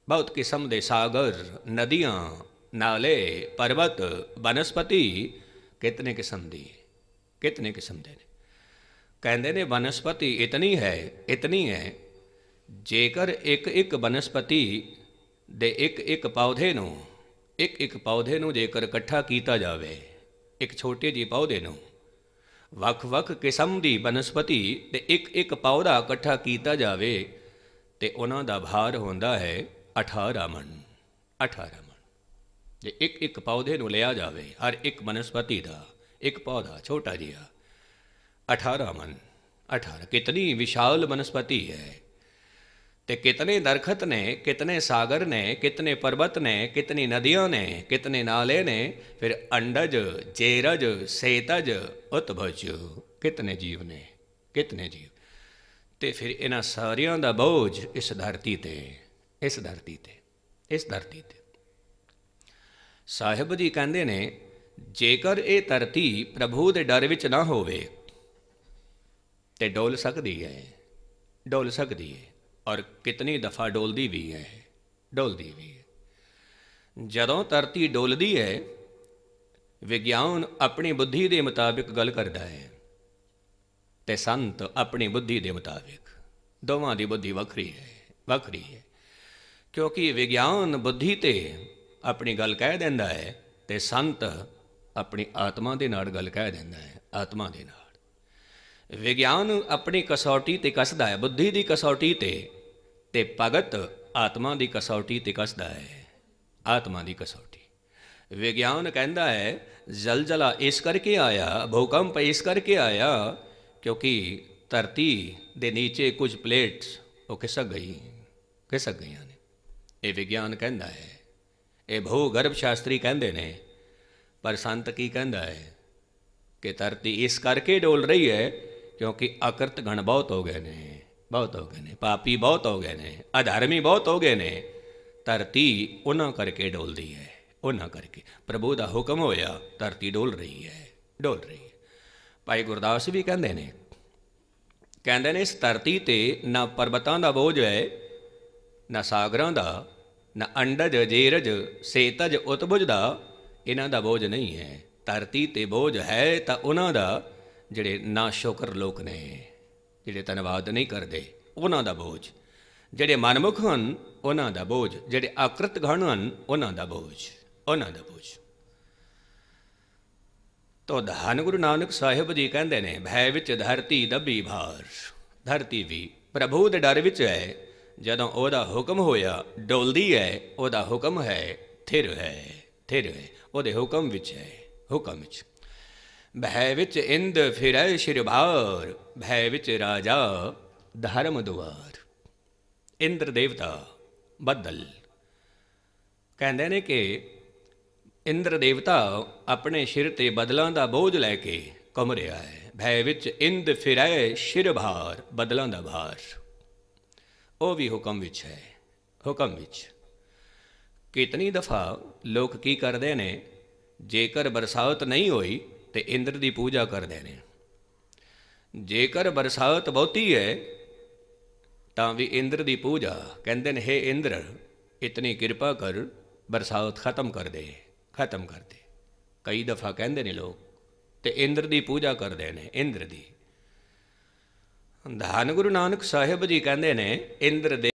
ਬਹੁਤ ਕਿਸਮ ਦੇ ਸਾਗਰ, ਨਦੀਆਂ, ਨਾਲੇ, ਪਰਬਤ, ਬਨਸਪਤੀ, ਕਿਤਨੇ ਕਿਸਮ ਦੀ, ਕਿਤਨੇ ਕਿਸਮ ਦੇ ਨੇ। ਕਹਿੰਦੇ ਨੇ ਬਨਸਪਤੀ ਇਤਨੀ ਹੈ ਇਤਨੀ ਹੈ, ਜੇਕਰ ਇੱਕ ਇੱਕ ਬਨਸਪਤੀ ਦੇ ਇੱਕ ਇੱਕ ਪੌਦੇ ਨੂੰ, ਇੱਕ ਇੱਕ ਪੌਦੇ ਨੂੰ ਜੇਕਰ ਇਕੱਠਾ ਕੀਤਾ ਜਾਵੇ, ਇੱਕ ਛੋਟੇ ਜਿਹੇ ਪੌਦੇ ਨੂੰ ਵੱਖ-ਵੱਖ ਕਿਸਮ ਦੀ ਬਨਸਪਤੀ ਤੇ ਇੱਕ ਇੱਕ ਪੌਦਾ ਇਕੱਠਾ ਕੀਤਾ ਜਾਵੇ ਤੇ ਉਹਨਾਂ ਦਾ ਭਾਰ ਹੁੰਦਾ ਹੈ 18 ਮਣ 18 ਮਣ। ਜੇ ਇੱਕ ਇੱਕ ਪੌਦੇ ਨੂੰ ਲਿਆ ਜਾਵੇ, ਹਰ ਇੱਕ ਬਨਸਪਤੀ ਦਾ, ਇੱਕ ਪੌਦਾ ਛੋਟਾ ਜਿਹਾ 18 ਮਨ 18 ਕਿਤਨੀ ਵਿਸ਼ਾਲ ਬਨਸਪਤੀ ਹੈ ਤੇ ਕਿਤਨੇ ਦਰਖਤ ਨੇ, ਕਿਤਨੇ ਸਾਗਰ ਨੇ, ਕਿਤਨੇ ਪਰਬਤ ਨੇ, ਕਿਤਨੀ ਨਦੀਆਂ ਨੇ, ਕਿਤਨੇ ਨਾਲੇ ਨੇ, ਫਿਰ ਅੰਡਜ, ਜੇਰਜ, ਸੇਤਜ, ਉਤਭਜ, ਕਿਤਨੇ ਜੀਵ ਨੇ, ਕਿਤਨੇ ਜੀਵ। ਤੇ ਫਿਰ ਇਹਨਾਂ ਸਾਰਿਆਂ ਦਾ ਬੋਝ ਇਸ ਧਰਤੀ ਤੇ, ਇਸ ਧਰਤੀ ਤੇ, ਇਸ ਧਰਤੀ ਤੇ। ਸਾਹਿਬ ਜੀ ਕਹਿੰਦੇ ਨੇ, ਜੇਕਰ ਇਹ ਧਰਤੀ ਪ੍ਰਭੂ ਦੇ ਡਰ ਵਿੱਚ ਨਾ ਹੋਵੇ, ਤੇ ਡੋਲ ਸਕਦੀ ਹੈ, ਡੋਲ ਸਕਦੀ ਹੈ। ਔਰ ਕਿਤਨੀ ਦਫਾ ਡੋਲਦੀ ਵੀ ਹੈ, ਡੋਲਦੀ ਵੀ ਹੈ। ਜਦੋਂ ਧਰਤੀ ਡੋਲਦੀ ਹੈ, ਵਿਗਿਆਨ ਆਪਣੀ ਬੁੱਧੀ ਦੇ ਮੁਤਾਬਿਕ ਗੱਲ ਕਰਦਾ ਹੈ ਤੇ ਸੰਤ ਆਪਣੀ ਬੁੱਧੀ ਦੇ ਮੁਤਾਬਿਕ। ਦੋਵਾਂ ਦੀ ਬੁੱਧੀ ਵੱਖਰੀ ਹੈ ਵੱਖਰੀ ਹੈ। ਕਿਉਂਕਿ ਵਿਗਿਆਨ ਬੁੱਧੀ ਤੇ ਆਪਣੀ ਗੱਲ ਕਹਿ ਦਿੰਦਾ ਹੈ ਤੇ ਸੰਤ ਆਪਣੀ ਆਤਮਾ ਦੇ ਨਾਲ ਗੱਲ ਕਹਿ ਦਿੰਦਾ ਹੈ, ਆਤਮਾ ਦੇ ਨਾਲ। ਵਿਗਿਆਨ ਆਪਣੀ ਕਸੌਟੀ ਤੇ ਕੱਸਦਾ ਹੈ, ਬੁੱਧੀ ਦੀ ਕਸੌਟੀ ਤੇ ਤੇ ਭਗਤ ਆਤਮਾ ਦੀ ਕਸੌਟੀ ਤੇ ਕੱਸਦਾ ਹੈ, ਆਤਮਾ ਦੀ ਕਸੌਟੀ। ਵਿਗਿਆਨ ਕਹਿੰਦਾ ਹੈ, ਜ਼ਲਜ਼ਲਾ ਇਸ ਕਰਕੇ ਆਇਆ, ਭੂਕੰਪ ਇਸ ਕਰਕੇ ਆਇਆ ਕਿਉਂਕਿ ਧਰਤੀ ਦੇ ਨੀਚੇ ਕੁਝ ਪਲੇਟਸ ਉਹ ਖਿਸਕ ਗਈ, ਖਿਸਕ ਗਈਆਂ ਨੇ। ਇਹ ਵਿਗਿਆਨ ਕਹਿੰਦਾ ਹੈ, ਇਹ ਭੂ ਸ਼ਾਸਤਰੀ ਕਹਿੰਦੇ ਨੇ, ਪਰ ਸੰਤ ਕੀ ਕਹਿੰਦਾ ਹੈ ਕਿ ਧਰਤੀ ਇਸ ਕਰਕੇ ਡੋਲ ਰਹੀ ਹੈ ਕਿਉਂਕਿ ਅਕਰਤ ਗਣ ਬਹੁਤ ਹੋ ਗਏ ਨੇ ਬਹੁਤ ਹੋ ਗਏ ਨੇ ਪਾਪੀ ਬਹੁਤ ਹੋ ਗਏ ਨੇ ਅਧਰਮੀ ਬਹੁਤ ਹੋ ਗਏ ਨੇ ਧਰਤੀ ਉਹਨਾਂ ਕਰਕੇ ਡੋਲਦੀ ਹੈ ਉਹਨਾਂ ਕਰਕੇ ਪ੍ਰਭੂ ਦਾ ਹੁਕਮ ਹੋਇਆ ਧਰਤੀ ਡੋਲ ਰਹੀ ਹੈ ਡੋਲ ਰਹੀ ਹੈ ਭਾਈ ਗੁਰਦਾਸ ਵੀ ਕਹਿੰਦੇ ਨੇ ਕਹਿੰਦੇ ਨੇ ਇਸ ਧਰਤੀ ਤੇ ਨਾ ਪਰਬਤਾਂ ਦਾ ਬੋਝ ਹੈ ਨਾ ਸਾਗਰਾਂ ਦਾ ਨਾ ਅੰਡਜ ਜੇਰਜ ਸੇਤਜ ਉਤਬੁਜ ਦਾ ਇਹਨਾਂ ਦਾ ਬੋਝ ਨਹੀਂ ਹੈ ਧਰਤੀ ਤੇ ਬੋਝ ਹੈ ਤਾਂ ਉਹਨਾਂ ਦਾ ਜਿਹੜੇ ਨਾ ਸ਼ੁਕਰ ਲੋਕ ਨੇ, ਜਿਹੜੇ ਧੰਨਵਾਦ ਨਹੀਂ ਕਰਦੇ, ਉਹਨਾਂ ਦਾ ਬੋਝ। ਜਿਹੜੇ ਮਨਮੁਖ ਹਨ, ਉਹਨਾਂ ਦਾ ਬੋਝ। ਜਿਹੜੇ ਆਕ੍ਰਿਤ ਗਣ ਹਨ, ਉਹਨਾਂ ਦਾ ਬੋਝ। ਉਹਨਾਂ ਦਾ ਬੋਝ। ਤੋ ਧੰਨ ਗੁਰੂ ਨਾਨਕ ਸਾਹਿਬ ਜੀ ਕਹਿੰਦੇ ਨੇ, ਭੈ ਵਿੱਚ ਧਰਤੀ ਦੱਬੀ ਭਾਰ। ਧਰਤੀ ਵੀ ਪ੍ਰਭੂ ਦੇ ਡਰ ਵਿੱਚ ਹੈ। ਜਦੋਂ ਉਹਦਾ ਹੁਕਮ ਹੋਇਆ, ਡੋਲਦੀ ਹੈ। ਉਹਦਾ ਹੁਕਮ ਹੈ, ਥਿਰ ਹੈ ਥਿਰ ਹੈ। ਉਹਦੇ ਹੁਕਮ ਵਿੱਚ ਹੈ, ਹੁਕਮ ਵਿੱਚ। ਭੈ ਵਿੱਚ ਇੰਦ ਫਿਰੈ ਸ਼ਿਰਭਾਰ ਭੈ ਵਿੱਚ ਰਾਜਾ ਧਰਮ ਦੁਆਰ। ਇੰਦਰ ਦੇਵਤਾ ਬੱਦਲ। ਕਹਿੰਦੇ ਨੇ ਕਿ ਇੰਦਰ ਦੇਵਤਾ ਆਪਣੇ ਸਿਰ ਤੇ ਬਦਲਾਂ ਦਾ ਬੋਝ ਲੈ ਕੇ ਘੁੰਮ ਰਿਹਾ ਹੈ। ਭੈ ਵਿੱਚ ਇੰਦ ਫਿਰੈ ਸ਼ਿਰਭਾਰ ਬਦਲਾਂ ਦਾ ਭਾਰ। ਉਹ ਵੀ ਹੁਕਮ ਵਿੱਚ ਹੈ। ਹੁਕਮ ਵਿੱਚ। ਕਿਤਨੀ ਦਫਾ ਲੋਕ ਕੀ ਕਰਦੇ ਨੇ? ਜੇਕਰ ਬਰਸਾਤ ਨਹੀਂ ਹੋਈ ਤੇ ਇੰਦਰ ਦੀ ਪੂਜਾ ਕਰਦੇ ਨੇ। ਜੇਕਰ ਬਰਸਾਤ ਬਹੁਤੀ ਹੈ, ਤਾਂ ਵੀ ਇੰਦਰ ਦੀ ਪੂਜਾ। ਕਹਿੰਦੇ ਨੇ हे ਇੰਦਰ, ਇਤਨੀ ਕਿਰਪਾ ਕਰ, ਬਰਸਾਤ ਖਤਮ ਕਰ ਦੇ, ਖਤਮ ਕਰ ਦੇ। ਕਈ ਦਫਾ ਕਹਿੰਦੇ ਨੇ ਲੋਕ, ਤੇ ਇੰਦਰ ਦੀ ਪੂਜਾ ਕਰਦੇ ਨੇ, ਇੰਦਰ ਦੀ। ਧੰਨ ਗੁਰੂ ਨਾਨਕ ਸਾਹਿਬ ਜੀ ਕਹਿੰਦੇ ਨੇ, ਇੰਦਰ ਦੇ